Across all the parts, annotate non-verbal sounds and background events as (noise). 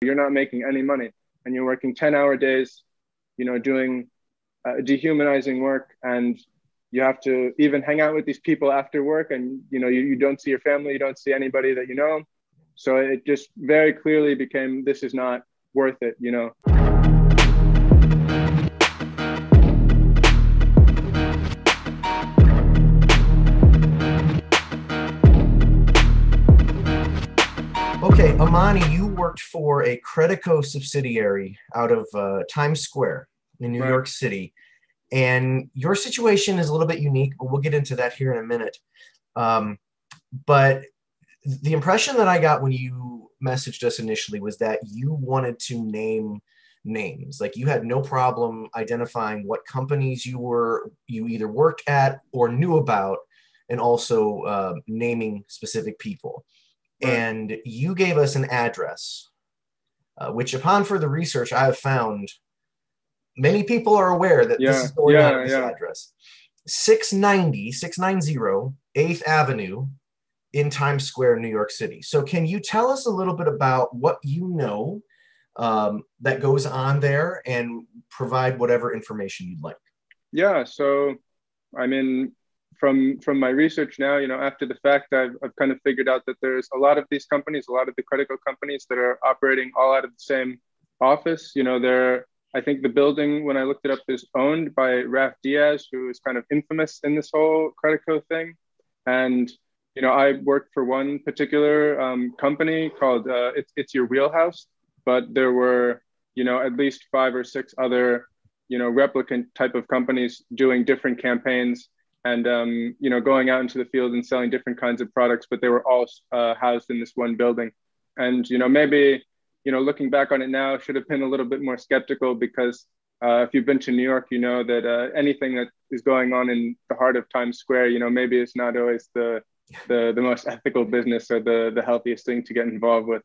you're not making any money and you're working 10 hour days, you know, doing uh, dehumanizing work and you have to even hang out with these people after work and you know you, you don't see your family you don't see anybody that you know. So it just very clearly became this is not worth it you know amani you worked for a credico subsidiary out of uh, times square in new right. york city and your situation is a little bit unique, but we'll get into that here in a minute. Um, but the impression that I got when you messaged us initially was that you wanted to name names like you had no problem identifying what companies you were you either worked at or knew about and also uh, naming specific people right. and you gave us an address uh, which upon further research i have found many people are aware that yeah, this is going yeah, on this yeah. address. 690, 690 8th Avenue in Times Square, New York City. So, can you tell us a little bit about what you know um, that goes on there and provide whatever information you'd like? Yeah. So, I mean, from from my research now, you know, after the fact, I've, I've kind of figured out that there's a lot of these companies, a lot of the Credico companies that are operating all out of the same office. You know, they're I think the building, when I looked it up, is owned by Raf Diaz, who is kind of infamous in this whole Credico thing. And you know, I worked for one particular um, company called uh, it's, it's Your Wheelhouse, but there were you know at least five or six other you know replicant type of companies doing different campaigns and um, you know going out into the field and selling different kinds of products, but they were all uh, housed in this one building. And you know maybe you know, looking back on it now, should have been a little bit more skeptical because uh, if you've been to New York, you know that uh, anything that is going on in the heart of Times Square, you know, maybe it's not always the the, the most ethical business or the the healthiest thing to get involved with.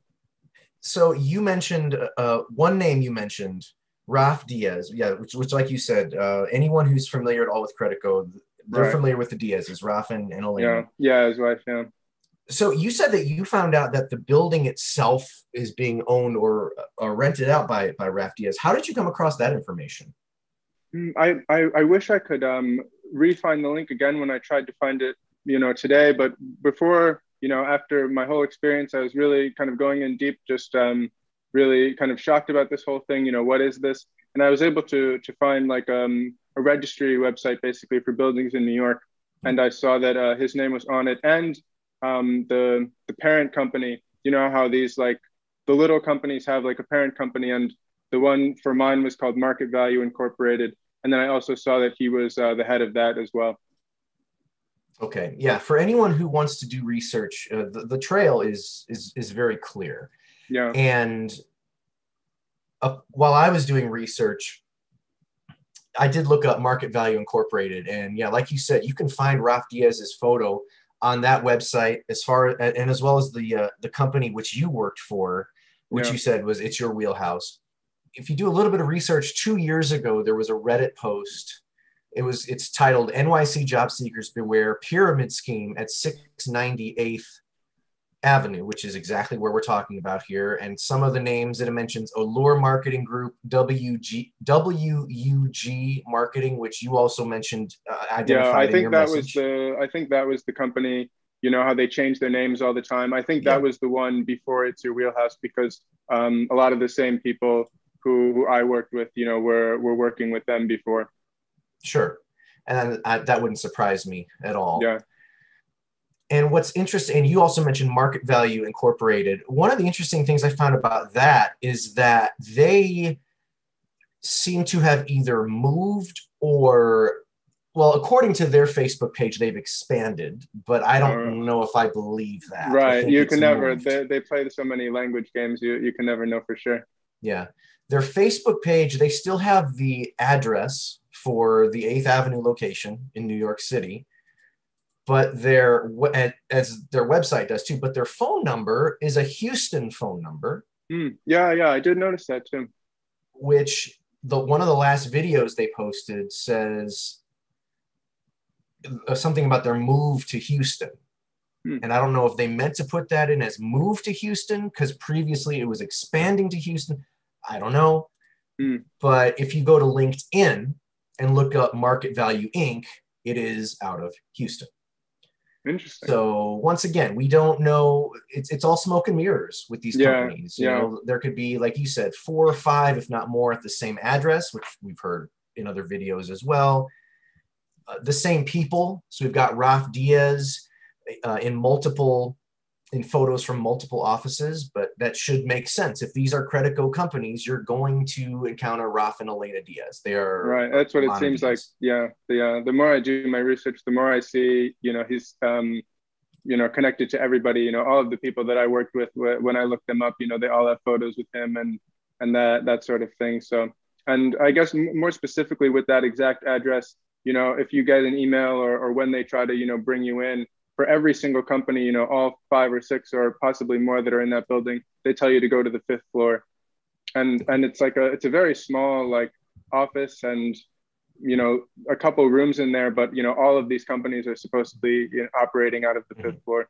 So you mentioned uh, one name you mentioned, Raf Diaz. Yeah, which, which like you said, uh, anyone who's familiar at all with Credico, they're right. familiar with the Diaz's, Raf and, and Elana. Yeah, yeah, his wife. Yeah so you said that you found out that the building itself is being owned or, or rented out by by Raf Diaz. How did you come across that information? Mm, I, I, I wish I could um, re-find the link again when I tried to find it, you know, today. But before, you know, after my whole experience, I was really kind of going in deep, just um, really kind of shocked about this whole thing. You know, what is this? And I was able to to find like um, a registry website basically for buildings in New York, and I saw that uh, his name was on it, and um, the the parent company. You know how these like the little companies have like a parent company, and the one for mine was called Market Value Incorporated. And then I also saw that he was uh, the head of that as well. Okay, yeah. For anyone who wants to do research, uh, the, the trail is is is very clear. Yeah. And uh, while I was doing research, I did look up Market Value Incorporated, and yeah, like you said, you can find Raf Diaz's photo on that website as far and as well as the uh, the company which you worked for which yeah. you said was it's your wheelhouse if you do a little bit of research two years ago there was a reddit post it was it's titled nyc job seekers beware pyramid scheme at 698th Avenue, which is exactly where we're talking about here. And some of the names that it mentions Allure Marketing Group, WG, WUG Marketing, which you also mentioned. Uh, yeah, I think that message. was the. I think that was the company. You know how they change their names all the time. I think that yeah. was the one before it's your wheelhouse because um, a lot of the same people who, who I worked with, you know, were were working with them before. Sure, and I, that wouldn't surprise me at all. Yeah. And what's interesting, and you also mentioned Market Value Incorporated. One of the interesting things I found about that is that they seem to have either moved or, well, according to their Facebook page, they've expanded, but I don't uh, know if I believe that. Right. You can never, they, they play so many language games, you, you can never know for sure. Yeah. Their Facebook page, they still have the address for the 8th Avenue location in New York City but their as their website does too. But their phone number is a Houston phone number. Mm, yeah, yeah, I did notice that too. Which the one of the last videos they posted says uh, something about their move to Houston. Hmm. And I don't know if they meant to put that in as move to Houston because previously it was expanding to Houston. I don't know. Hmm. But if you go to LinkedIn and look up Market Value Inc., it is out of Houston. Interesting. So once again, we don't know. It's it's all smoke and mirrors with these yeah, companies. You yeah. know, there could be, like you said, four or five, if not more, at the same address, which we've heard in other videos as well. Uh, the same people. So we've got Raf Diaz uh, in multiple in photos from multiple offices, but that should make sense. If these are Credico companies, you're going to encounter Raf and Elana Diaz. They are right. That's what it seems like. Yeah, the uh, the more I do my research, the more I see. You know, he's um, you know connected to everybody. You know, all of the people that I worked with when I looked them up. You know, they all have photos with him and and that that sort of thing. So, and I guess more specifically with that exact address, you know, if you get an email or, or when they try to you know bring you in for every single company, you know, all five or six or possibly more that are in that building, they tell you to go to the fifth floor. And and it's like a it's a very small like office and you know a couple rooms in there, but you know all of these companies are supposed to be you know, operating out of the fifth mm-hmm. floor.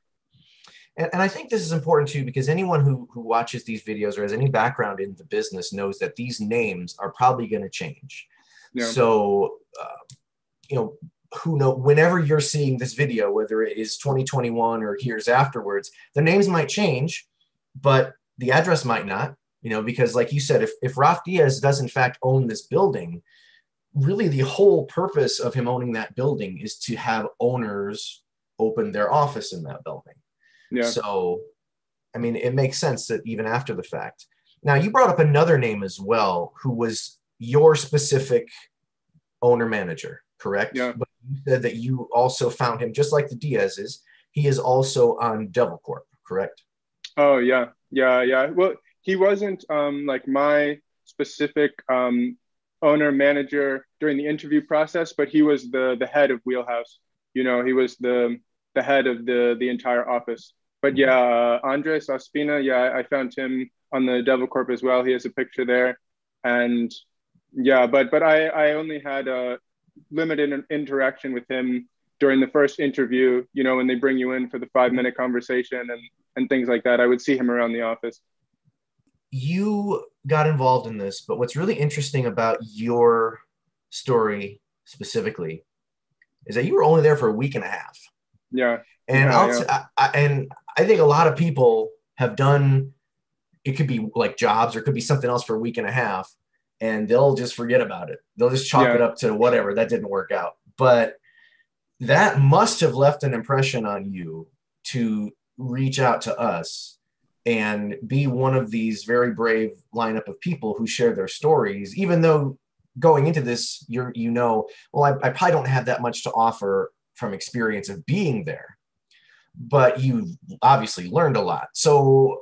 And, and I think this is important too because anyone who who watches these videos or has any background in the business knows that these names are probably going to change. Yeah. So, uh, you know, who know whenever you're seeing this video whether it is 2021 or years afterwards the names might change but the address might not you know because like you said if, if raf diaz does in fact own this building really the whole purpose of him owning that building is to have owners open their office in that building. Yeah. So i mean it makes sense that even after the fact. Now you brought up another name as well who was your specific owner manager correct? Yeah. But you said that you also found him just like the Diaz's. He is also on Devil Corp, correct? Oh yeah, yeah, yeah. Well, he wasn't um, like my specific um, owner manager during the interview process, but he was the the head of Wheelhouse. You know, he was the the head of the the entire office. But yeah, uh, Andres Ospina, yeah, I found him on the Devil Corp as well. He has a picture there, and yeah, but but I I only had a limited interaction with him during the first interview, you know, when they bring you in for the five minute conversation and, and things like that. I would see him around the office. You got involved in this, but what's really interesting about your story specifically is that you were only there for a week and a half. Yeah. And yeah, I'll yeah. I, and I think a lot of people have done it could be like jobs or it could be something else for a week and a half and they'll just forget about it. They'll just chalk yeah. it up to whatever that didn't work out. But that must have left an impression on you to reach out to us and be one of these very brave lineup of people who share their stories, even though going into this, you're you know, well, I, I probably don't have that much to offer from experience of being there, but you obviously learned a lot. So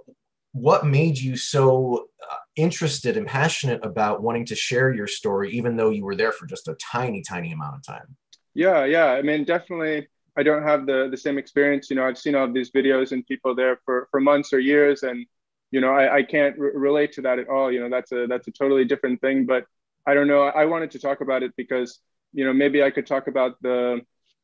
what made you so uh, interested and passionate about wanting to share your story, even though you were there for just a tiny, tiny amount of time? Yeah, yeah. I mean, definitely. I don't have the the same experience. You know, I've seen all these videos and people there for for months or years, and you know, I, I can't re- relate to that at all. You know, that's a that's a totally different thing. But I don't know. I wanted to talk about it because you know maybe I could talk about the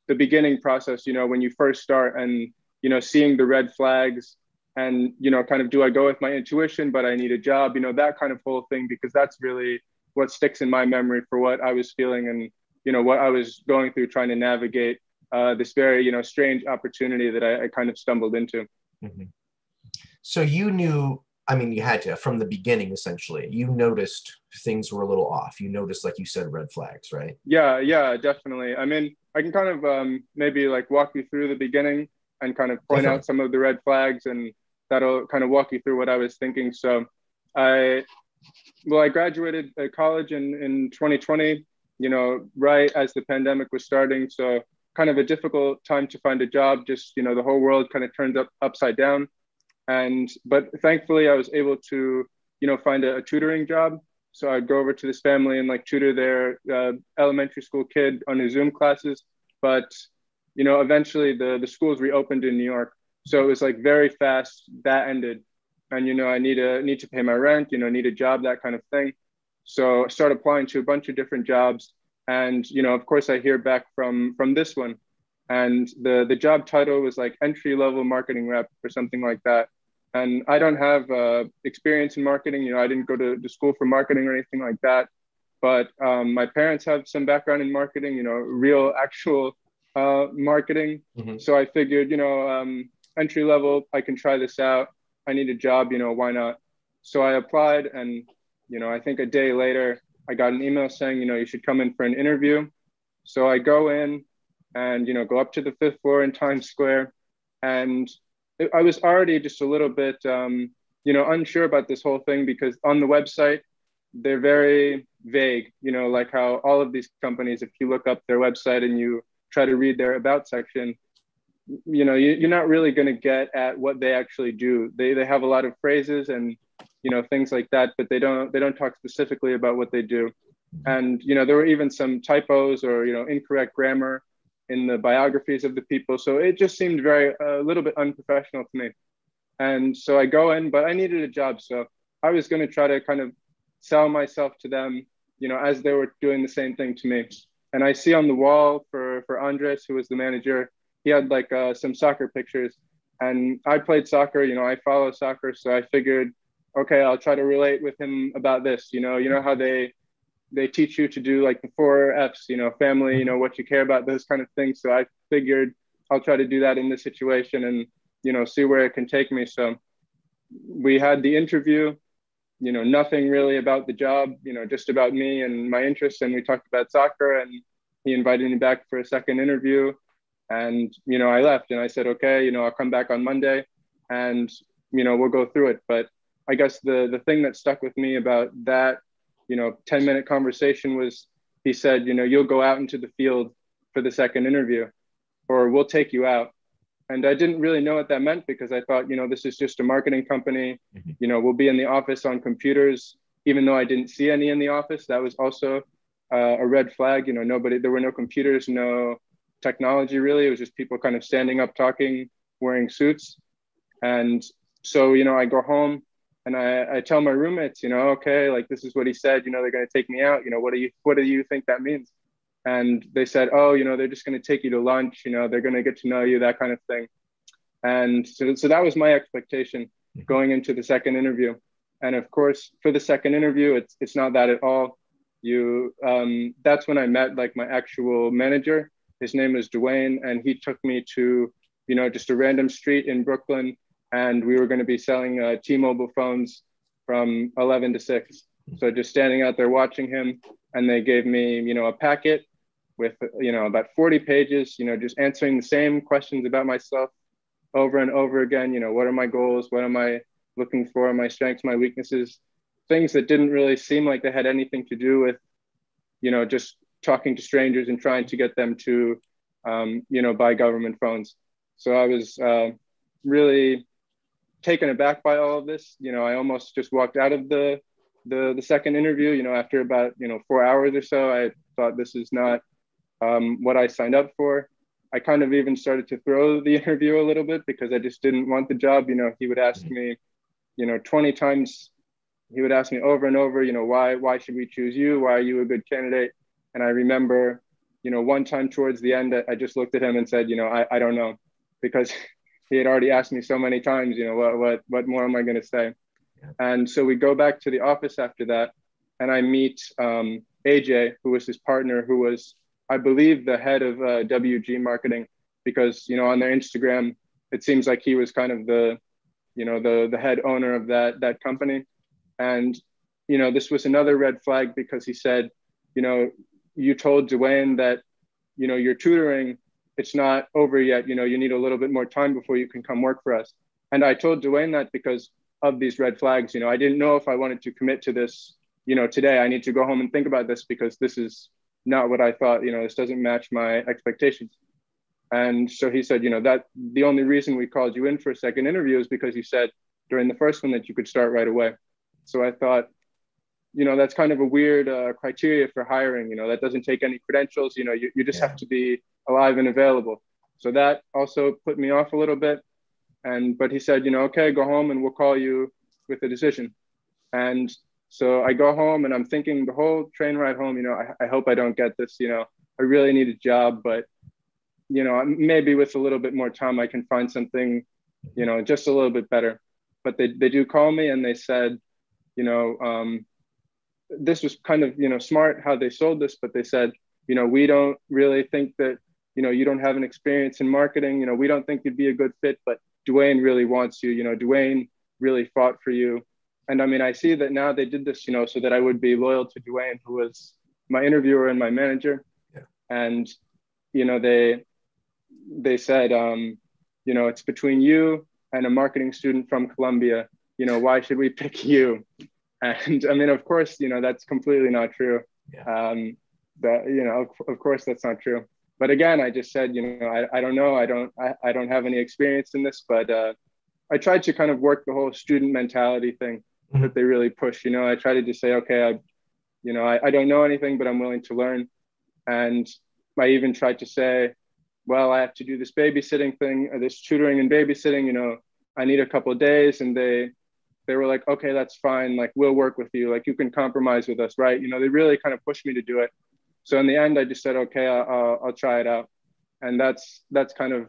the beginning process. You know, when you first start and you know seeing the red flags and you know kind of do i go with my intuition but i need a job you know that kind of whole thing because that's really what sticks in my memory for what i was feeling and you know what i was going through trying to navigate uh, this very you know strange opportunity that i, I kind of stumbled into mm-hmm. so you knew i mean you had to from the beginning essentially you noticed things were a little off you noticed like you said red flags right yeah yeah definitely i mean i can kind of um, maybe like walk you through the beginning and kind of point definitely. out some of the red flags and that'll kind of walk you through what I was thinking. So I, well, I graduated college in, in 2020, you know, right as the pandemic was starting. So kind of a difficult time to find a job, just, you know, the whole world kind of turned up upside down. And, but thankfully I was able to, you know, find a, a tutoring job. So I'd go over to this family and like tutor their uh, elementary school kid on his Zoom classes. But, you know, eventually the, the schools reopened in New York so it was like very fast that ended and you know i need to need to pay my rent you know need a job that kind of thing so I started applying to a bunch of different jobs and you know of course i hear back from from this one and the the job title was like entry level marketing rep or something like that. And I don't have uh, experience in marketing. You know, I didn't go to, to school for marketing or anything like that. But um, my parents have some background in marketing. You know, real actual uh, marketing. Mm-hmm. So I figured, you know, um, entry level, I can try this out. I need a job. You know, why not? So I applied, and you know, I think a day later, I got an email saying, you know, you should come in for an interview. So I go in and, you know, go up to the fifth floor in Times Square. And I was already just a little bit, um, you know, unsure about this whole thing because on the website, they're very vague, you know, like how all of these companies, if you look up their website and you try to read their about section, you know, you, are not really going to get at what they actually do. They, they have a lot of phrases and you know things like that but they don't they don't talk specifically about what they do. And you know there were even some typos or you know incorrect grammar in the biographies of the people. So it just seemed very a little bit unprofessional to me. And so i go in but i needed a job. So i was going to try to kind of sell myself to them you know as they were doing the same thing to me. And i see on the wall for for andres who was the manager he had like uh, some soccer pictures and i played soccer you know i follow soccer so i figured okay, I'll try to relate with him about this. You know, you know how they they teach you to do like the four F's, you know, family, you know, what you care about, those kind of things. So I figured I'll try to do that in this situation and, you know, see where it can take me. So we had the interview, you know, nothing really about the job, you know, just about me and my interests. And we talked about soccer and he invited me back for a second interview. And, you know, I left and I said, okay, you know, I'll come back on Monday and, you know, we'll go through it. But I guess the the thing that stuck with me about that, you know, 10 minute conversation was he said, you know, you'll go out into the field for the second interview or we'll take you out. And I didn't really know what that meant because I thought, you know, this is just a marketing company. Mm-hmm. You know, we'll be in the office on computers, even though I didn't see any in the office. That was also uh, a red flag. You know, nobody, there were no computers, no technology really. It was just people kind of standing up, talking, wearing suits. And so, you know, I go home and I, I tell my roommates, you know, okay, like this is what he said, you know, they're going to take me out. You know, what do you, what do you think that means? And they said, oh, you know, they're just going to take you to lunch. You know, they're going to get to know you, that kind of thing. And so, so that was my expectation going into the second interview. And of course, for the second interview, it's it's not that at all. You, um, that's when I met like my actual manager. His name is Dwayne, and he took me to, you know, just a random street in Brooklyn and we were going to be selling uh, T-Mobile phones from 11 to 6. So just standing out there watching him, and they gave me, you know, a packet with, you know, about 40 pages, you know, just answering the same questions about myself over and over again. You know, what are my goals? What am I looking for? My strengths, my weaknesses, things that didn't really seem like they had anything to do with, you know, just talking to strangers and trying to get them to, um, you know, buy government phones. So I was uh, really taken aback by all of this. You know, I almost just walked out of the the the second interview. You know, after about you know four hours or so, I thought this is not um, what I signed up for. I kind of even started to throw the (laughs) interview a little bit because I just didn't want the job. You know, he would ask me, you know, 20 times. He would ask me over and over, you know, why why should we choose you? Why are you a good candidate? And I remember, you know, one time towards the end, I just looked at him and said, you know, I, I don't know, because (laughs) he had already asked me so many times, you know, what what what more am I going to say? And so we go back to the office after that, and I meet um, AJ, who was his partner, who was, I believe, the head of uh, WG marketing, because you know on their Instagram, it seems like he was kind of the, you know, the the head owner of that that company, and you know this was another red flag because he said, you know, you told Dwayne that, you know, you're tutoring it's not over yet. You know, you need a little bit more time before you can come work for us. And I told Dwayne that because of these red flags. You know, I didn't know if I wanted to commit to this, you know, today. I need to go home and think about this because this is not what I thought. You know, this doesn't match my expectations. And so he said, you know, that the only reason we called you in for a second interview is because you said during the first one that you could start right away. So I thought, you know, that's kind of a weird uh, criteria for hiring. You know, that doesn't take any credentials. You know, you, you just yeah. have to be alive and available. So that also put me off a little bit. And but he said, you know, okay, go home and we'll call you with a decision. And so I go home and I'm thinking the whole train ride home, you know, I, I hope I don't get this, you know, I really need a job, but you know, maybe with a little bit more time, I can find something, you know, just a little bit better. But they, they do call me and they said, you know, um, this was kind of, you know, smart how they sold this, but they said, you know, we don't really think that, you know, you don't have an experience in marketing. You know, we don't think you'd be a good fit, but Dwayne really wants you. You know, Dwayne really fought for you. And I mean, I see that now they did this, you know, so that I would be loyal to Dwayne, who was my interviewer and my manager. Yeah. And, you know, they they said, um, you know, it's between you and a marketing student from Columbia. You know, why should we pick you? And I mean, of course, you know, that's completely not true. Yeah. Um, that, you know, of, of course, that's not true. But again, I just said, you know, I, I don't know. I don't, I, I don't have any experience in this, but uh, I tried to kind of work the whole student mentality thing mm-hmm. that they really push. You know, I tried to just say, okay, I, you know, I, I don't know anything, but I'm willing to learn. And I even tried to say, well, I have to do this babysitting thing, or this tutoring and babysitting. You know, I need a couple of days, and they they were like, okay, that's fine. Like we'll work with you. Like you can compromise with us, right? You know, they really kind of pushed me to do it. So in the end, I just said, okay, I'll, I'll try it out, and that's that's kind of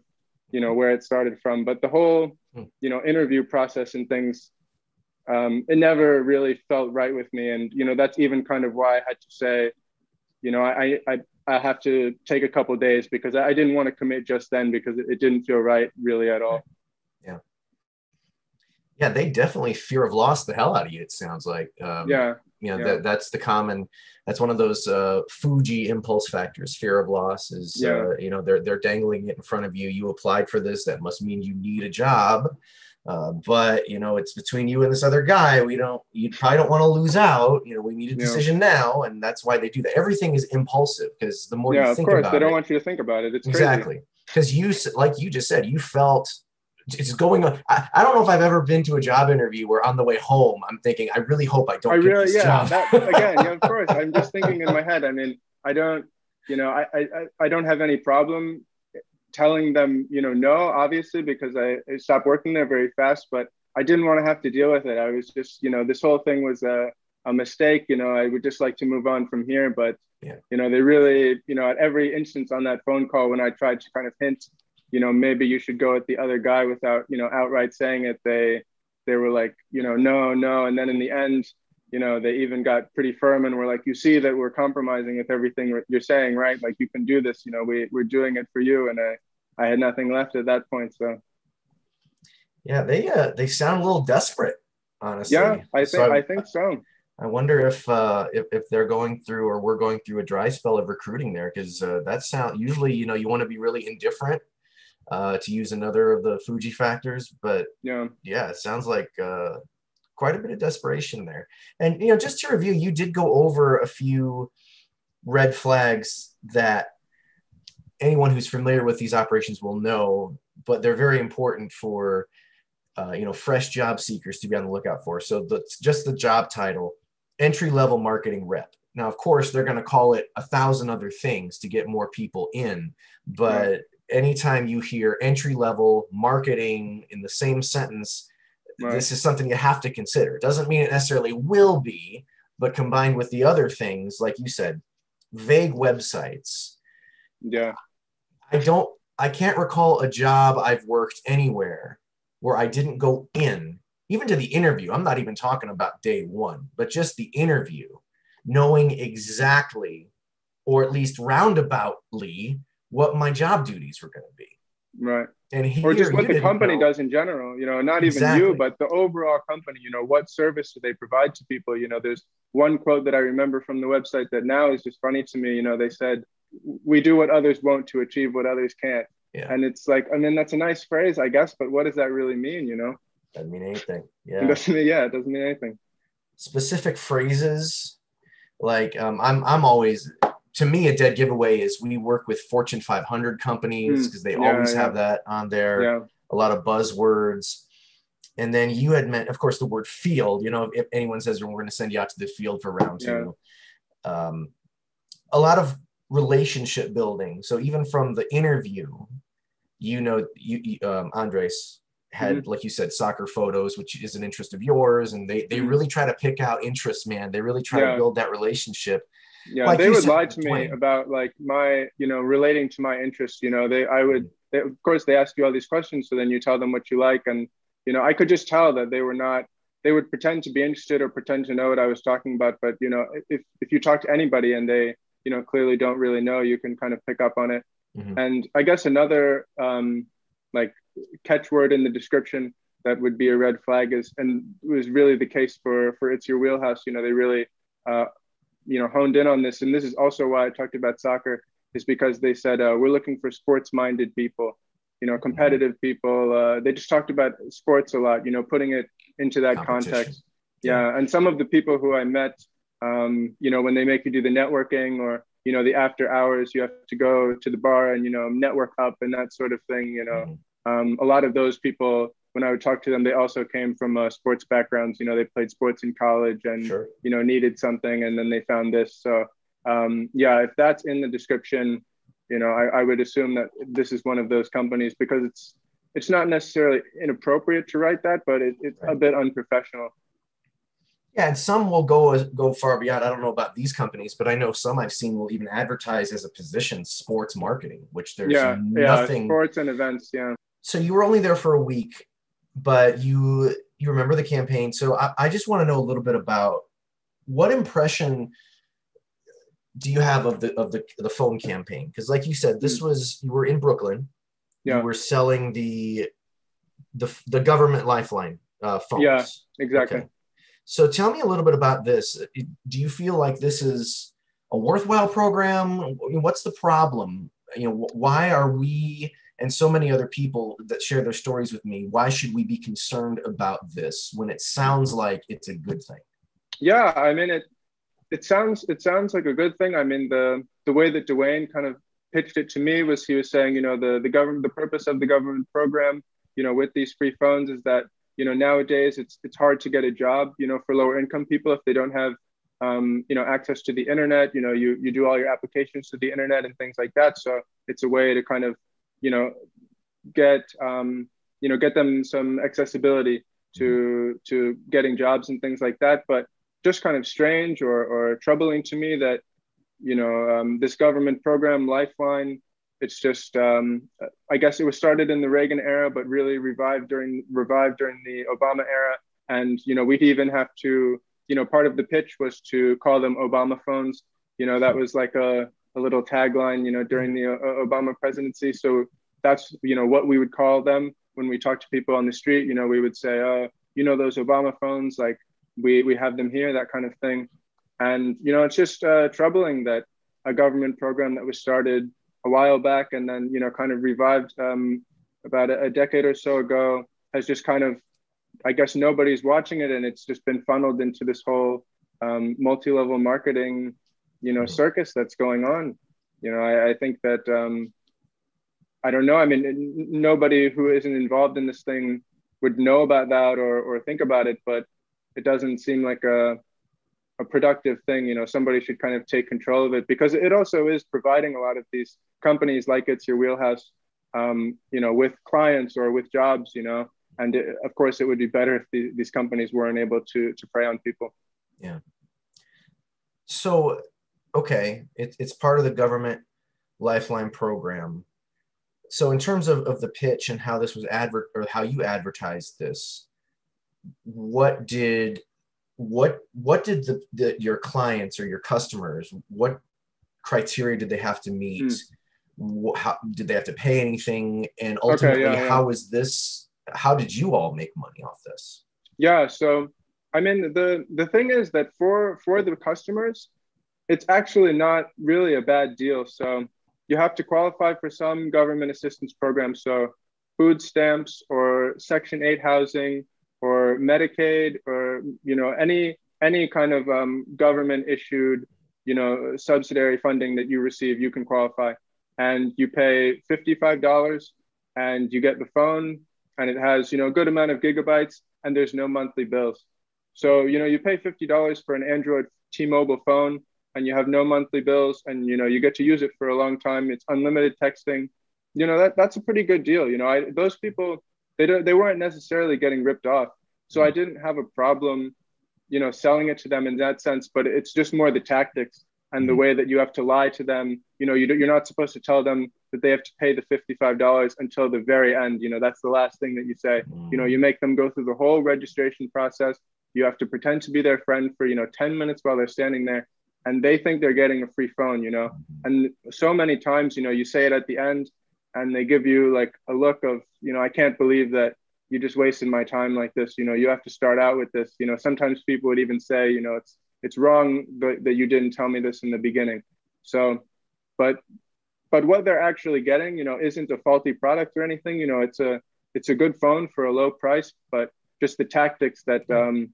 you know where it started from. But the whole hmm. you know interview process and things, um, it never really felt right with me, and you know that's even kind of why I had to say, you know, I I I have to take a couple days because I didn't want to commit just then because it, didn't feel right really at all. Yeah. They definitely fear of loss the hell out of you. It sounds like. Um, yeah. You know yeah. that that's the common. That's one of those uh, Fuji impulse factors. Fear of loss is. Yeah. Uh, you know they're they're dangling it in front of you. You applied for this. That must mean you need a job. Uh, but you know, it's between you and this other guy. We don't. You probably don't want to lose out. You know, we need a decision yeah. now, and that's why they do that. Everything is impulsive because the more yeah, you think of course, about they don't it, want you to think about it. It's exactly because you, like you just said, you felt it's going on. I, I, don't know if I've ever been to a job interview where on the way home I'm thinking, I really hope I don't. I really, yeah. That, again, yeah, of course. I'm just thinking in my head. I mean, I don't, you know, I, I, I don't have any problem telling them, you know, no, obviously, because I, I stopped working there very fast. But I didn't want to have to deal with it. I was just, you know, this whole thing was a, a mistake. You know, I would just like to move on from here. But, yeah. you know, they really, you know, at every instance on that phone call when I tried to kind of hint, you know, maybe you should go at the other guy without, you know, outright saying it, they, they were like, you know, no, no. And then in the end, you know, they even got pretty firm and were like, you see that we're compromising with everything you're saying, right? Like you can do this, you know, we, we're doing it for you. And I, I had nothing left at that point. So yeah, they uh, they sound a little desperate, honestly. Yeah, I think so I, I think so. I wonder if uh, if if they're going through or we're going through a dry spell of recruiting there because uh, that sound usually you know you want to be really indifferent uh, to use another of the Fuji factors, but yeah, yeah, it sounds like uh, quite a bit of desperation there. And you know, just to review, you did go over a few red flags that anyone who's familiar with these operations will know, but they're very important for uh, you know, fresh job seekers to be on the lookout for. So that's just the job title, entry level marketing rep. Now, of course, they're going to call it a thousand other things to get more people in, but. Anytime you hear entry level marketing in the same sentence, right. this is something you have to consider. It doesn't mean it necessarily will be, but combined with the other things, like you said, vague websites. Yeah. I don't, I can't recall a job I've worked anywhere where I didn't go in, even to the interview. I'm not even talking about day one, but just the interview, knowing exactly, or at least roundaboutly, what my job duties were going to be. Right. And here, or just what the company know. does in general, you know, not exactly. even you, but the overall company, you know, what service do they provide to people? You know, there's one quote that I remember from the website that now is just funny to me. You know, they said, we do what others won't to achieve what others can't. Yeah. And it's like, I mean, that's a nice phrase, I guess, but what does that really mean? You know? Doesn't mean anything. Yeah. It doesn't mean, yeah, it doesn't mean anything. Specific phrases, like um, I'm, I'm always, to me, a dead giveaway is we work with Fortune 500 companies because hmm. they yeah, always yeah. have that on there. Yeah. A lot of buzzwords. And then you had meant, of course, the word field. You know, if anyone says we're going to send you out to the field for round two, um, a lot of relationship building. So even from the interview, you know, you, um, Andres had, mm-hmm. like you said, soccer photos, which is an interest of yours. And they, they mm-hmm. really try to pick out interests, man. They really try to build that relationship. Yeah, like they would said, lie to me about like my, you know, relating to my interests. You know, they, I would, they, of course, they ask you all these questions, so then you tell them what you like, and you know, I could just tell that they were not. They would pretend to be interested or pretend to know what I was talking about, but you know, if if you talk to anybody and they, you know, clearly don't really know, you can kind of pick up on it. Mm-hmm. And I guess another um, like catchword in the description that would be a red flag is, and was really the case for for it's your wheelhouse. You know, they really, uh, you know, honed in on this, and this is also why I talked about soccer, is because they said uh, we're looking for sports-minded people, you know, competitive people. Uh, they just talked about sports a lot, you know, putting it into that context. Yeah, and some of the people who I met, um, you know, when they make you do the networking or you know the after hours, you have to go to the bar and you know network up and that sort of thing. You know, mm-hmm. um, a lot of those people when I would talk to them, they also came from uh, sports backgrounds. You know, they played sports in college and sure. you know needed something, and then they found this. So um, yeah, if that's in the description, you know, I, I, would assume that this is one of those companies because it's it's not necessarily inappropriate to write that, but it, it's right. a bit unprofessional. Yeah, and some will go go far beyond. I don't know about these companies, but I know some I've seen will even advertise as a position sports marketing, which there's yeah, nothing. Yeah, sports and events. Yeah. So you were only there for a week but you you remember the campaign. So I, I just want to know a little bit about what impression do you have of the of the the phone campaign? Because like you said, this hmm. was you were in Brooklyn. Yeah. You were selling the the the government lifeline uh, phones. Yeah, exactly. Okay. So tell me a little bit about this. Do you feel like this is a worthwhile program? What's the problem? You know, why are we and so many other people that share their stories with me why should we be concerned about this when it sounds like it's a good thing? Yeah i mean it it sounds it sounds like a good thing. I mean the the way that dwayne kind of pitched it to me was he was saying you know the the government the purpose of the government program you know with these free phones is that you know nowadays it's it's hard to get a job you know for lower income people if they don't have um, you know access to the internet. You know you you do all your applications to the internet and things like that. So it's a way to kind of you know get um, you know get them some accessibility to to getting jobs and things like that. But just kind of strange or, or troubling to me that you know um, this government program lifeline it's just um, i guess it was started in the reagan era but really revived during revived during the obama era. And you know we'd even have to you know part of the pitch was to call them obama phones. You know that was like a a little tagline, you know, during the uh, Obama presidency. So that's, you know, what we would call them when we talk to people on the street. You know, we would say, uh, you know, those Obama phones, like we, we have them here, that kind of thing. And, you know, it's just uh, troubling that a government program that was started a while back and then, you know, kind of revived um, about a, a decade or so ago has just kind of, I guess nobody's watching it and it's just been funneled into this whole um, multi-level marketing you know circus that's going on you know i, I think that um, i don't know. I mean nobody who isn't involved in this thing would know about that or, or think about it but it doesn't seem like a, a productive thing. You know somebody should kind of take control of it because it also is providing a lot of these companies like it's your wheelhouse um, you know with clients or with jobs you know and it, of course it would be better if the, these companies weren't able to to prey on people. Yeah. So okay, it, it's part of the government lifeline program. So in terms of, of the pitch and how this was advert or how you advertised this, what did what what did the, the your clients or your customers what criteria did they have to meet? Mm. How did they have to pay anything? And ultimately, okay, yeah, yeah. how was this? How did you all make money off this? Yeah, so I mean the the thing is that for for the customers, it's actually not really a bad deal. So you have to qualify for some government assistance programs. So food stamps or Section 8 housing or Medicaid or, you know, any any kind of um, government issued, you know, subsidiary funding that you receive, you can qualify. And you pay $55 and you get the phone and it has, you know, a good amount of gigabytes and there's no monthly bills. So, you know, you pay $50 for an Android T-Mobile phone and you have no monthly bills and you know you get to use it for a long time it's unlimited texting you know that that's a pretty good deal you know I, those people they don't they weren't necessarily getting ripped off so i mm-hmm. didn't have a problem you know selling it to them in that sense but it's just more the tactics and the mm-hmm. way that you have to lie to them. You know, you, you're not supposed to tell them that they have to pay the $55 until the very end. You know, that's the last thing that you say. You know, you make them go through the whole registration process. You have to pretend to be their friend for, you know, 10 minutes while they're standing there and they think they're getting a free phone, you know. And so many times, you know, you say it at the end and they give you like a look of, you know, I can't believe that you just wasted my time like this. You know, you have to start out with this. You know, sometimes people would even say, you know, it's it's wrong that, that you didn't tell me this in the beginning. So, but but what they're actually getting, you know, isn't a faulty product or anything. You know, it's a it's a good phone for a low price, but just the tactics that um,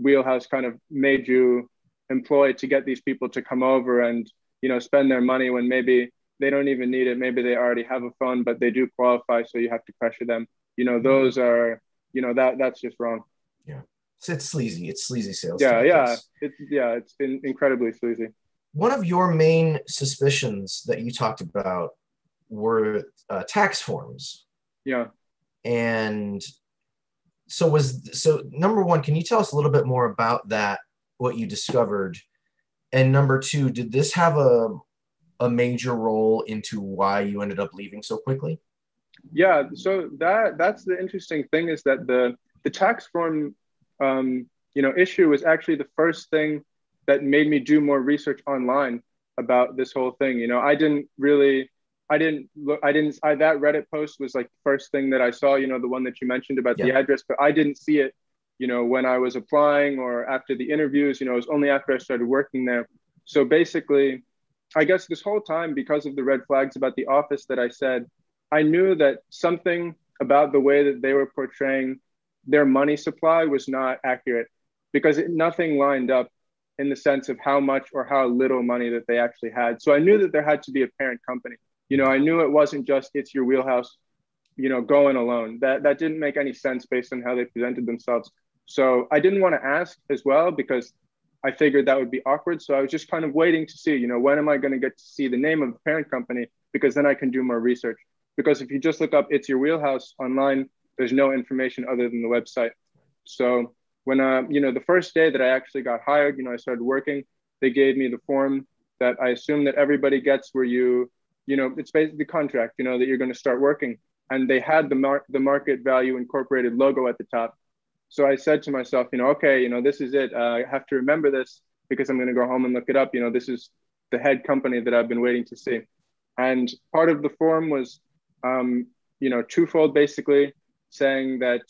Wheelhouse kind of made you employed to get these people to come over and you know spend their money when maybe they don't even need it. Maybe they already have a phone but they do qualify so you have to pressure them. You know those are you know that that's just wrong. Yeah. So it's sleazy. It's sleazy sales yeah tactics. yeah it's yeah it's been incredibly sleazy. One of your main suspicions that you talked about were uh, tax forms. Yeah. And so was so number one can you tell us a little bit more about that what you discovered. And number two did this have a a major role into why you ended up leaving so quickly? Yeah so that that's the interesting thing is that the the tax form um, you know issue was actually the first thing that made me do more research online about this whole thing. You know i didn't really i didn't look i didn't I, that reddit post was like the first thing that i saw you know the one that you mentioned about yeah. the address but i didn't see it you know, when I was applying or after the interviews, you know, it was only after I started working there. So basically, I guess this whole time, because of the red flags about the office that I said, I knew that something about the way that they were portraying their money supply was not accurate because it, nothing lined up in the sense of how much or how little money that they actually had. So I knew that there had to be a parent company. You know, I knew it wasn't just it's your wheelhouse, you know, going alone. That that didn't make any sense based on how they presented themselves. So I didn't want to ask as well because I figured that would be awkward. So I was just kind of waiting to see, you know, when am I going to get to see the name of the parent company? Because then I can do more research. Because if you just look up It's Your Wheelhouse online, there's no information other than the website. So when, uh, you know, the first day that I actually got hired, you know, I started working, they gave me the form that I assume that everybody gets where you, you know, it's basically the contract, you know, that you're going to start working. And they had the, mar- the market value incorporated logo at the top so I said to myself, you know, okay, you know, this is it. Uh, I have to remember this because I'm going to go home and look it up. You know, this is the head company that I've been waiting to see. And part of the form was, um, you know, twofold, basically saying that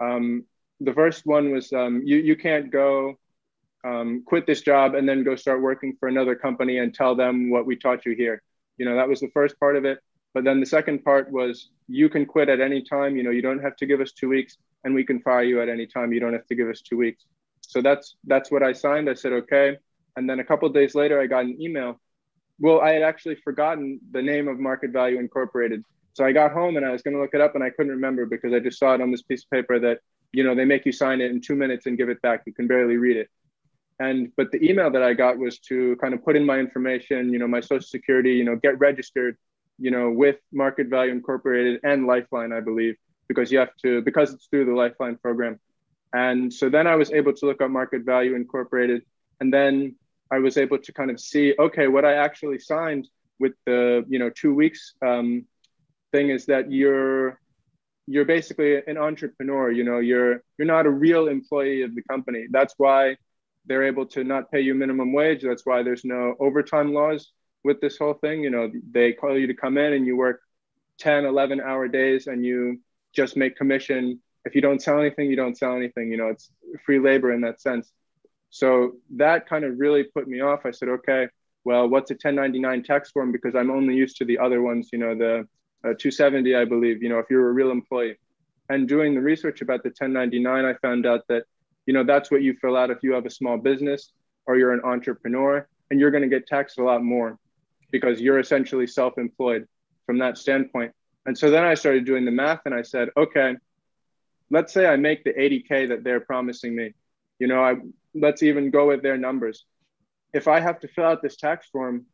um, the first one was um, you you can't go um, quit this job and then go start working for another company and tell them what we taught you here. You know, that was the first part of it. But then the second part was you can quit at any time. You know, you don't have to give us two weeks and we can fire you at any time. You don't have to give us two weeks. So that's that's what I signed. I said okay, and then a couple days later, I got an email. Well, I had actually forgotten the name of Market Value Incorporated. So I got home and I was going to look it up, and I couldn't remember because I just saw it on this piece of paper that you know they make you sign it in two minutes and give it back. You can barely read it. And but the email that I got was to kind of put in my information, you know, my social security, you know, get registered, you know, with Market Value Incorporated and Lifeline, I believe because you have to because it's through the Lifeline program. And so then I was able to look up market value incorporated, and then I was able to kind of see okay what I actually signed with the you know two weeks um, thing is that you're you're basically an entrepreneur you know you're you're not a real employee of the company. That's why they're able to not pay you minimum wage. That's why there's no overtime laws with this whole thing you know they call you to come in and you work 10 11 hour days and you just make commission. If you don't sell anything, you don't sell anything. You know, it's free labor in that sense. So that kind of really put me off. I said, okay, well, what's a 1099 tax form? Because I'm only used to the other ones, you know, the uh, 270, I believe, you know, if you're a real employee. And doing the research about the 1099, I found out that, you know, that's what you fill out if you have a small business or you're an entrepreneur and you're going to get taxed a lot more because you're essentially self employed from that standpoint. And so then I started doing the math and I said, okay, let's say I make the 80K that they're promising me. You know, I let's even go with their numbers. If I have to fill out this tax form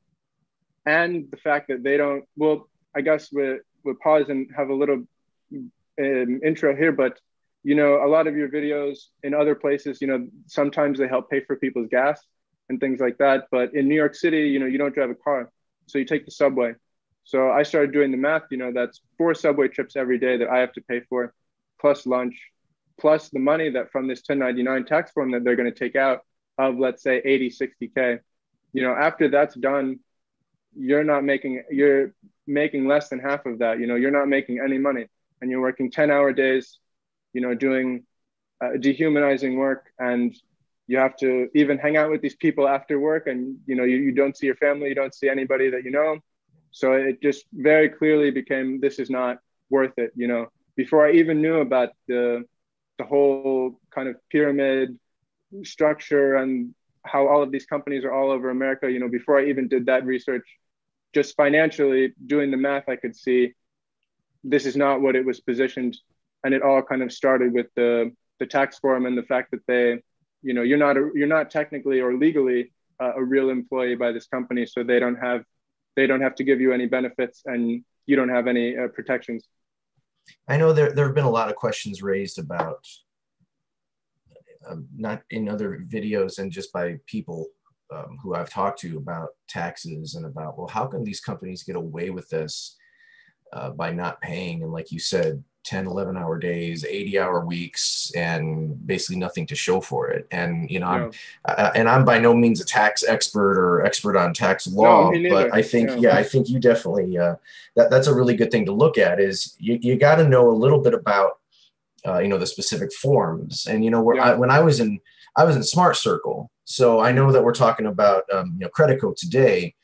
and the fact that they don't, well, I guess we'll, we'll pause and have a little um, intro here, but you know, a lot of your videos in other places, you know, sometimes they help pay for people's gas. and things like that. But in New York City, you know, you don't drive a car, so you take the subway. So I started doing the math. You know, that's four subway trips every day that I have to pay for, plus lunch, plus the money that from this 1099 tax form that they're going to take out of let's say 80, 60k. You know, after that's done, you're not making you're making less than half of that. You know, you're not making any money, and you're working 10 hour days. You know, doing uh, dehumanizing work and you have to even hang out with these people after work and you know you, you don't see your family you don't see anybody that you know. So it just very clearly became this is not worth it you know. Before i even knew about the the whole kind of pyramid structure and how all of these companies are all over america you know before i even did that research just financially doing the math i could see this is not what it was positioned. And it all kind of started with the the tax form and the fact that they you know you're not a, you're not technically or legally uh, a real employee by this company so they don't have they don't have to give you any benefits and you don't have any uh, protections. I know there, there have been a lot of questions raised about um, not in other videos and just by people um, who i've talked to about taxes and about well how can these companies get away with this uh, by not paying? And like you said 10 11 hour days 80 hour weeks and basically nothing to show for it and you know i'm uh, and i'm by no means a tax expert or expert on tax law no, but i think yeah. yeah. i think you definitely uh, that, that's a really good thing to look at is you, you got to know a little bit about uh, you know the specific forms and you know where yeah. I, when i was in i was in smart circle so i know that we're talking about um, you know Credico today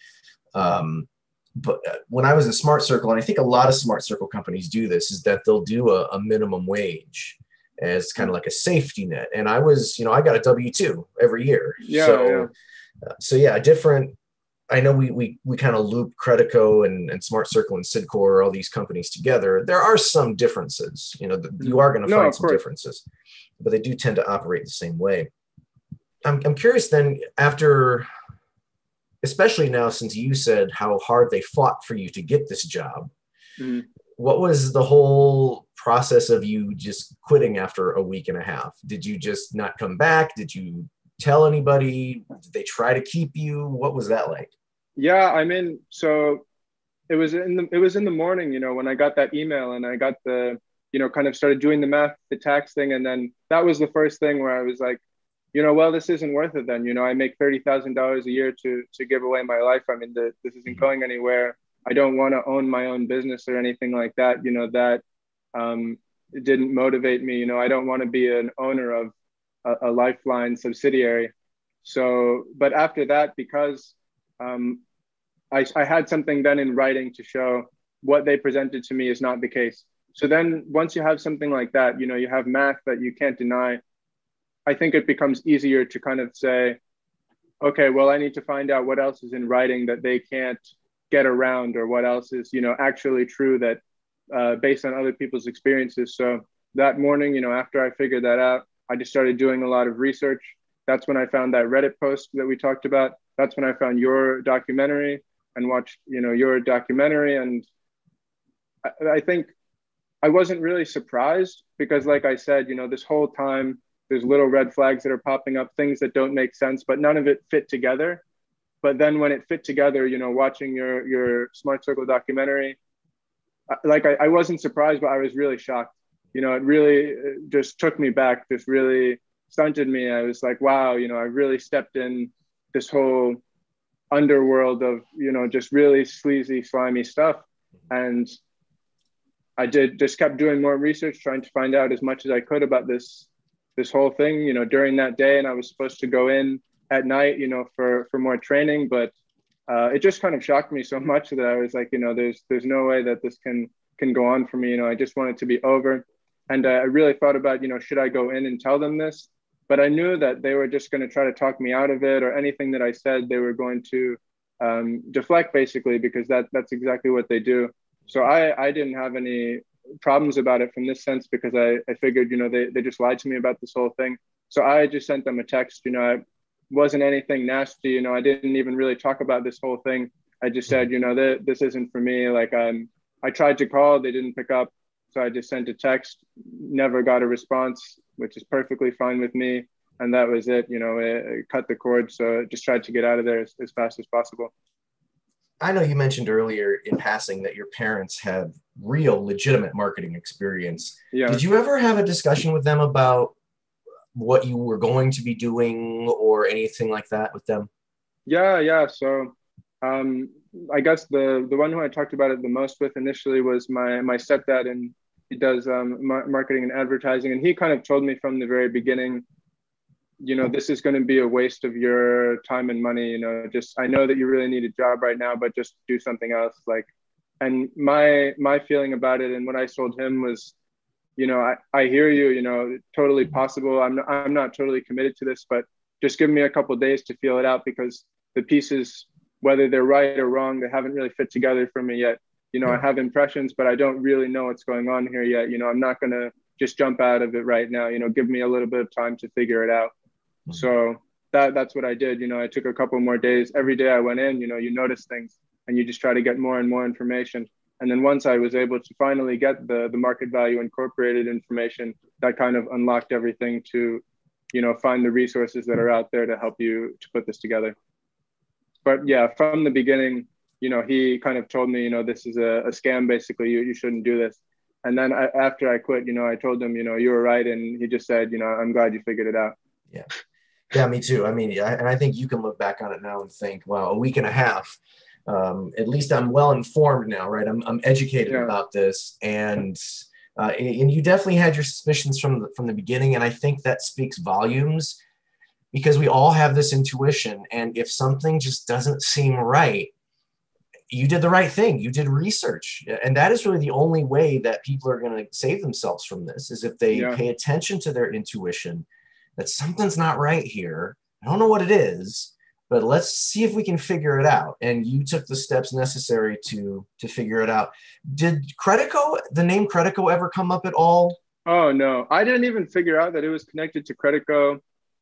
um, but uh, when I was in Smart Circle, and I think a lot of Smart Circle companies do this, is that they'll do a, a minimum wage as kind of like a safety net. And I was, you know, I got a W two every year. Yeah. So, yeah. Uh, so yeah, a different. I know we we we kind of loop Credico and, and Smart Circle and Cydcor, all these companies together. There are some differences. You know, the, you are going to no, find some course. differences, but they do tend to operate the same way. I'm I'm curious then after especially now since you said how hard they fought for you to get this job. Mm-hmm. What was the whole process of you just quitting after a week and a half? Did you just not come back? Did you tell anybody? Did they try to keep you? What was that like? Yeah, I mean, so it was in the it was in the morning, you know, when I got that email and I got the, you know, kind of started doing the math, the tax thing, and then that was the first thing where I was like, you know, well, this isn't worth it then. You know, I make thirty thousand dollars a year to to give away my life. I mean, the, this isn't mm-hmm. going anywhere. I don't want to own my own business or anything like that. You know, that um, didn't motivate me. You know, I don't want to be an owner of a, a Lifeline subsidiary. So, but after that, because um, I, I had something then in writing to show what they presented to me is not the case. So then, once you have something like that, you know, you have math that you can't deny I think it becomes easier to kind of say, okay, well, I need to find out what else is in writing that they can't get around, or what else is, you know, actually true that uh, based on other people's experiences. So that morning, you know, after I figured that out, I just started doing a lot of research. That's when I found that Reddit post that we talked about. That's when I found your documentary and watched, you know, your documentary. And I, I think I wasn't really surprised because, like I said, you know, this whole time there's little red flags that are popping up, things that don't make sense, but none of it fit together. But then when it fit together, you know, watching your your Smart Circle documentary, like I, I wasn't surprised, but I was really shocked. You know, it really just took me back, just really stunted me. I was like, wow, you know, I really stepped in this whole underworld of, you know, just really sleazy, slimy stuff. And I did just kept doing more research, trying to find out as much as I could about this this whole thing, you know, during that day, and I was supposed to go in at night, you know, for for more training, but uh, it just kind of shocked me so (laughs) much that I was like, you know, there's there's no way that this can can go on for me. You know, I just want it to be over, and uh, I really thought about, you know, should I go in and tell them this? But I knew that they were just going to try to talk me out of it, or anything that I said, they were going to um, deflect, basically, because that that's exactly what they do. So I I didn't have any problems about it from this sense because I, I figured, you know, they, they just lied to me about this whole thing. So I just sent them a text, you know, I wasn't anything nasty, you know, I didn't even really talk about this whole thing. I just said, you know, that this isn't for me. Like I'm, I tried to call, they didn't pick up. So I just sent a text, never got a response, which is perfectly fine with me. and that was it. You know, it, it cut the cord. So just tried to get out of there as, as fast as possible. I know you mentioned earlier in passing that your parents had real legitimate marketing experience. Yeah. Did you ever have a discussion with them about what you were going to be doing or anything like that with them? Yeah, yeah. So um, I guess the the one who I talked about it the most with initially was my my stepdad, and he does um, marketing and advertising, and he kind of told me from the very beginning you know this is going to be a waste of your time and money you know just i know that you really need a job right now but just do something else like and my my feeling about it and what i told him was you know i, I hear you you know totally possible i'm not, i'm not totally committed to this but just give me a couple days to feel it out because the pieces whether they're right or wrong they haven't really fit together for me yet. You know i have impressions but i don't really know what's going on here yet you know i'm not going to just jump out of it right now you know give me a little bit of time to figure it out Mm-hmm. So that that's what I did. You know, I took a couple more days. Every day I went in, you know, you notice things and you just try to get more and more information. And then once I was able to finally get the the market value incorporated information, that kind of unlocked everything to, you know, find the resources that are out there to help you to put this together. But yeah, from the beginning, you know, he kind of told me, you know, this is a, a scam. Basically, you you shouldn't do this. And then I, after I quit, you know, I told him, you know, you were right, and he just said, you know, I'm glad you figured it out. Yeah. Yeah, me too. I mean, I, and I think you can look back on it now and think, well, a week and a half. Um, at least I'm well informed now, right? I'm, I'm educated yeah. about this, and uh, and you definitely had your suspicions from the, from the beginning, and I think that speaks volumes because we all have this intuition, and if something just doesn't seem right, you did the right thing. You did research, and that is really the only way that people are going to save themselves from this is if they yeah. pay attention to their intuition that something's not right here. I don't know what it is, but let's see if we can figure it out. And you took the steps necessary to to figure it out. Did Credico, the name Credico, ever come up at all? Oh no, I didn't even figure out that it was connected to Credico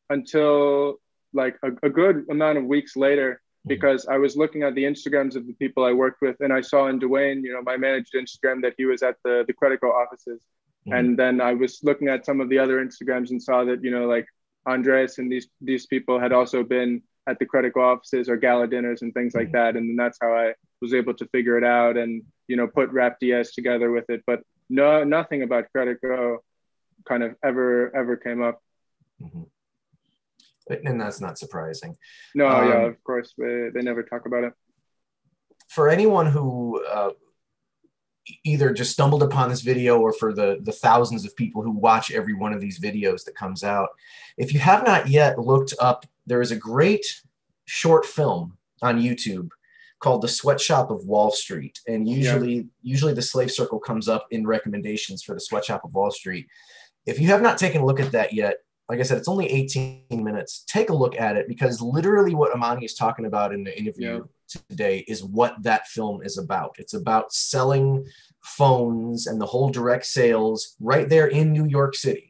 until like a, a good amount of weeks later mm-hmm. because I was looking at the Instagrams of the people I worked with, and I saw in Dwayne, you know, my managed Instagram that he was at the the Credico offices, Mm-hmm. And then I was looking at some of the other Instagrams and saw that, you know, like Andres and these these people had also been at the Credico offices or gala dinners and things like mm-hmm. that. And then that's how I was able to figure it out and, you know, put Raf Diaz together with it. But no, nothing about Credico kind of ever, ever came up. Mm-hmm. And that's not surprising. No, um, yeah, of course. They, they never talk about it. For anyone who uh, either just stumbled upon this video or for the the thousands of people who watch every one of these videos that comes out if you have not yet looked up there is a great short film on youtube called the sweatshop of wall street and usually yeah. usually the slave circle comes up in recommendations for the sweatshop of wall street if you have not taken a look at that yet like I said, it's only 18 minutes. Take a look at it because literally what Amani is talking about in the interview yeah. Today is what that film is about. It's about selling phones and the whole direct sales right there in New York City.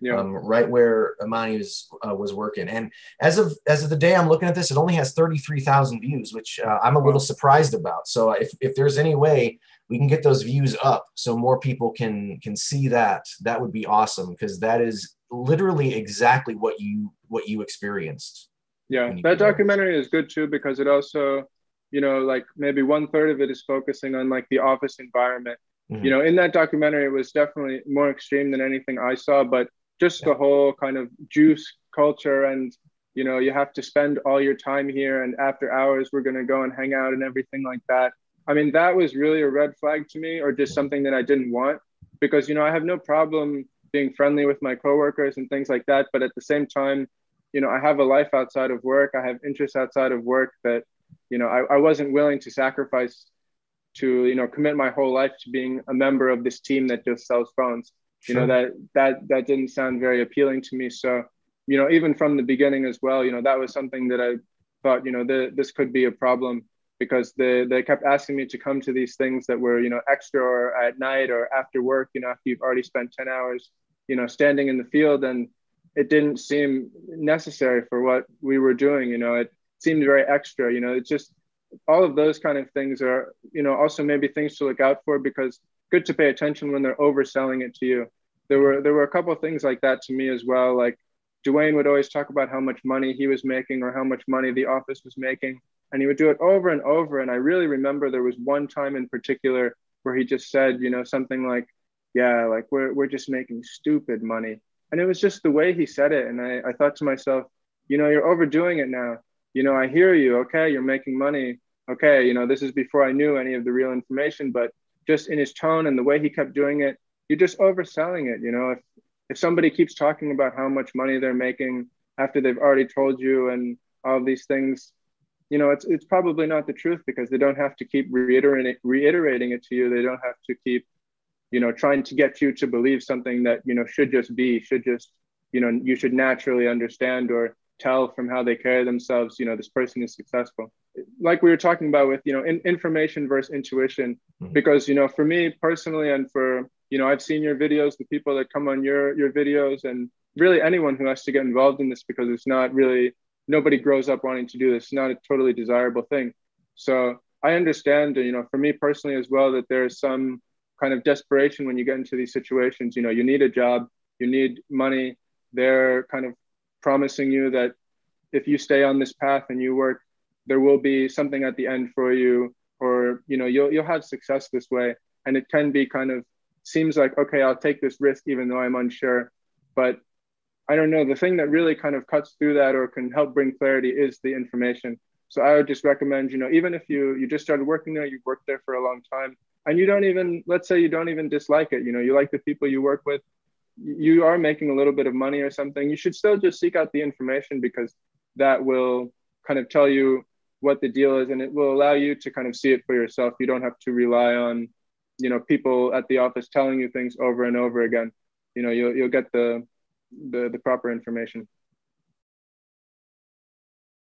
Yeah. Um, right where Amani was, uh, was working. And as of as of the day I'm looking at this, it only has 33,000 views, which uh, I'm a little surprised about. So if, if there's any way we can get those views up so more people can can see that, that would be awesome because that is literally exactly what you what you experienced. Yeah, that documentary is good too because it also, you know, like maybe one third of it is focusing on like the office environment. Mm-hmm. You know, in that documentary, it was definitely more extreme than anything I saw, but just yeah. the whole kind of juice culture and you know you have to spend all your time here and after hours we're going to go and hang out and everything like that i mean that was really a red flag to me or just something that i didn't want because you know i have no problem being friendly with my coworkers and things like that. But at the same time, you know, I have a life outside of work. I have interests outside of work that, you know, I, I wasn't willing to sacrifice to, you know, commit my whole life to being a member of this team that just sells phones. Sure. You know, that that that didn't sound very appealing to me. So, you know, even from the beginning as well, you know, that was something that I thought, you know, the, this could be a problem because they, they kept asking me to come to these things that were, you know, extra or at night or after work, you know, after you've already spent 10 hours you know, standing in the field and it didn't seem necessary for what we were doing. You know, it seemed very extra, you know, it's just all of those kind of things are, you know, also maybe things to look out for because good to pay attention when they're overselling it to you. There were, there were a couple of things like that to me as well. Like, Dwayne would always talk about how much money he was making or how much money the office was making. And he would do it over and over. And I really remember there was one time in particular where he just said, you know, something like, yeah, like we're, we're just making stupid money. And it was just the way he said it. And I, I thought to myself, you know, you're overdoing it now. You know, I hear you. Okay, you're making money. Okay, you know, this is before I knew any of the real information, but just in his tone and the way he kept doing it, you're just overselling it. You know, if if somebody keeps talking about how much money they're making after they've already told you and all these things, you know, it's it's probably not the truth because they don't have to keep reiterating reiterating it to you. They don't have to keep, you know, trying to get you to believe something that you know should just be, should just, you know, you should naturally understand or tell from how they carry themselves, you know, this person is successful. Like we were talking about with, you know, in, information versus intuition, mm-hmm. because, you know, for me personally, and for, you know, I've seen your videos, the people that come on your, your videos and really anyone who has to get involved in this because it's not really, nobody grows up wanting to do this. It's not a totally desirable thing. So I understand, you know, for me personally as well, that there's some kind of desperation when you get into these situations. You know, you need a job, you need money. They're kind of promising you that if you stay on this path and you work, there will be something at the end for you, or you know, you'll you'll have success this way. And it can be kind of seems like okay, I'll take this risk even though I'm unsure. But I don't know. The thing that really kind of cuts through that or can help bring clarity is the information. So I would just recommend, you know, even if you you just started working there, you've worked there for a long time, and you don't even let's say you don't even dislike it. You know, you like the people you work with you are making a little bit of money or something, you should still just seek out the information because that will kind of tell you what the deal is and it will allow you to kind of see it for yourself. You don't have to rely on, you know, people at the office telling you things over and over again. You know, you'll, you'll get the, the, the proper information.